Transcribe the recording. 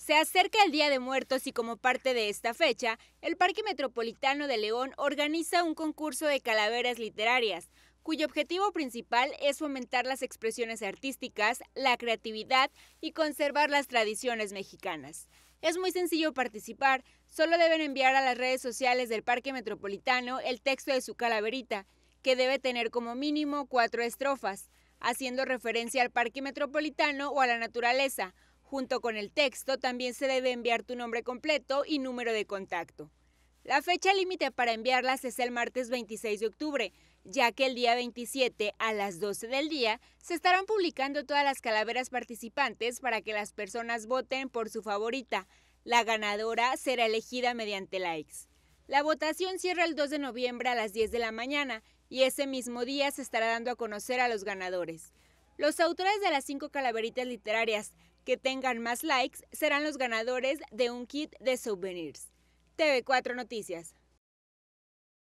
Se acerca el Día de Muertos y como parte de esta fecha, el Parque Metropolitano de León organiza un concurso de calaveras literarias, cuyo objetivo principal es fomentar las expresiones artísticas, la creatividad y conservar las tradiciones mexicanas. Es muy sencillo participar, solo deben enviar a las redes sociales del Parque Metropolitano el texto de su calaverita, que debe tener como mínimo cuatro estrofas, haciendo referencia al Parque Metropolitano o a la naturaleza, Junto con el texto también se debe enviar tu nombre completo y número de contacto. La fecha límite para enviarlas es el martes 26 de octubre, ya que el día 27 a las 12 del día se estarán publicando todas las calaveras participantes para que las personas voten por su favorita. La ganadora será elegida mediante likes. La votación cierra el 2 de noviembre a las 10 de la mañana y ese mismo día se estará dando a conocer a los ganadores. Los autores de las cinco calaveritas literarias que tengan más likes serán los ganadores de un kit de souvenirs. TV4 Noticias.